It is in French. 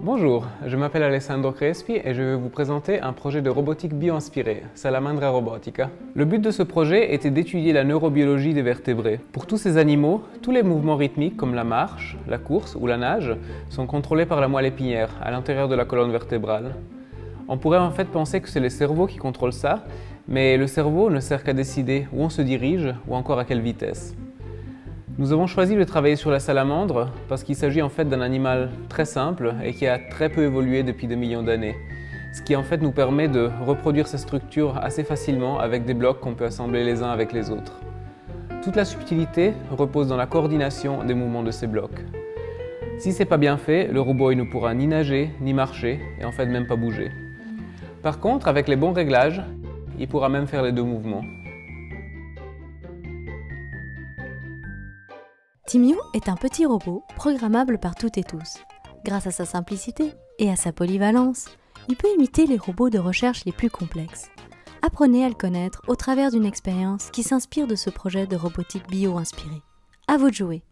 Bonjour, je m'appelle Alessandro Crespi et je vais vous présenter un projet de robotique bio-inspiré, Salamandra Robotica. Le but de ce projet était d'étudier la neurobiologie des vertébrés. Pour tous ces animaux, tous les mouvements rythmiques comme la marche, la course ou la nage sont contrôlés par la moelle épinière à l'intérieur de la colonne vertébrale. On pourrait en fait penser que c'est le cerveau qui contrôle ça, mais le cerveau ne sert qu'à décider où on se dirige ou encore à quelle vitesse. Nous avons choisi de travailler sur la salamandre parce qu'il s'agit en fait d'un animal très simple et qui a très peu évolué depuis des millions d'années. Ce qui en fait nous permet de reproduire ces structures assez facilement avec des blocs qu'on peut assembler les uns avec les autres. Toute la subtilité repose dans la coordination des mouvements de ces blocs. Si c'est pas bien fait, le robot ne pourra ni nager, ni marcher, et en fait même pas bouger. Par contre, avec les bons réglages, il pourra même faire les deux mouvements. Timio est un petit robot programmable par toutes et tous. Grâce à sa simplicité et à sa polyvalence, il peut imiter les robots de recherche les plus complexes. Apprenez à le connaître au travers d'une expérience qui s'inspire de ce projet de robotique bio inspiré. À vous de jouer!